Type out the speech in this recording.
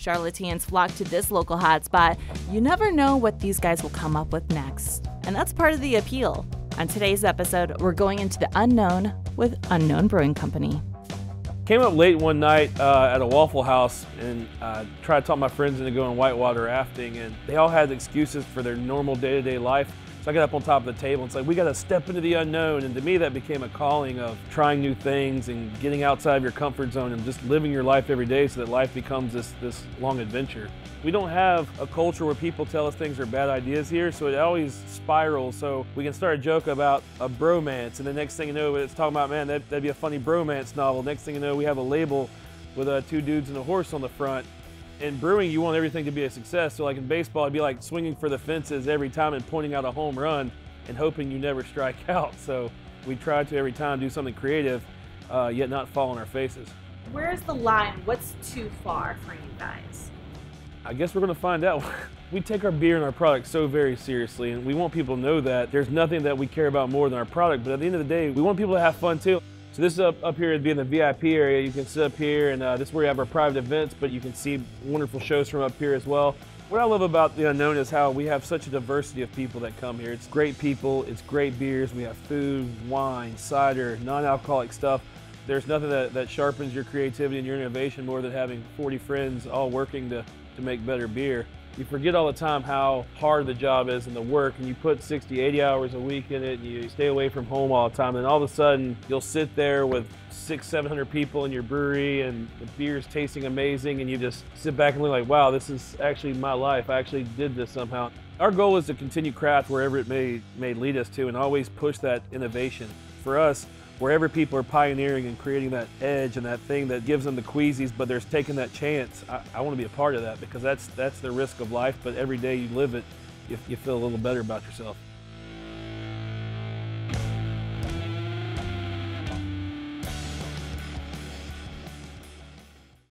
Charlotteans flock to this local hotspot. You never know what these guys will come up with next. And that's part of the appeal. On today's episode, we're going into the unknown with Unknown Brewing Company. Came up late one night uh, at a Waffle House and uh, tried to talk my friends into going whitewater rafting, and they all had excuses for their normal day-to-day life. So I got up on top of the table and said, we got to step into the unknown. And to me, that became a calling of trying new things and getting outside of your comfort zone and just living your life every day so that life becomes this, this long adventure. We don't have a culture where people tell us things are bad ideas here, so it always spirals. So we can start a joke about a bromance, and the next thing you know, it's talking about, man, that, would be a funny bromance novel. Next thing you know, we have a label with uh, two dudes and a horse on the front in brewing, you want everything to be a success. So like in baseball, it'd be like swinging for the fences every time and pointing out a home run and hoping you never strike out. So we try to every time do something creative, uh, yet not fall on our faces. Where's the line? What's too far for you guys? I guess we're going to find out. we take our beer and our product so very seriously, and we want people to know that there's nothing that we care about more than our product. But at the end of the day, we want people to have fun too. So this up, up here would be in the VIP area. You can sit up here and uh, this is where we have our private events, but you can see wonderful shows from up here as well. What I love about the unknown is how we have such a diversity of people that come here. It's great people, it's great beers, we have food, wine, cider, non-alcoholic stuff. There's nothing that, that sharpens your creativity and your innovation more than having 40 friends all working to, to make better beer you forget all the time how hard the job is and the work and you put 60 80 hours a week in it and you stay away from home all the time and all of a sudden you'll sit there with six 700 people in your brewery and the beer's tasting amazing and you just sit back and look like wow this is actually my life. I actually did this somehow. Our goal is to continue craft wherever it may may lead us to and always push that innovation. For us wherever people are pioneering and creating that edge and that thing that gives them the queasies, but they're taking that chance. I, I want to be a part of that because that's that's the risk of life. But every day you live it, you, you feel a little better about yourself.